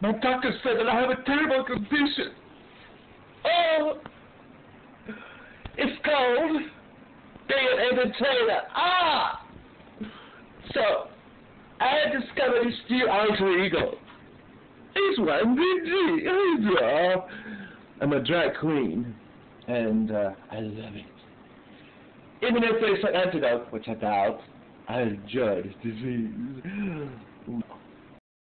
My doctor said that I have a terrible condition. Oh, it's called being entertainer. Ah! So, I discovered this new alter ego. It's Wendy G. I'm a drag queen, and uh, I love it. Even if there's an antidote, which I doubt, I enjoy this disease.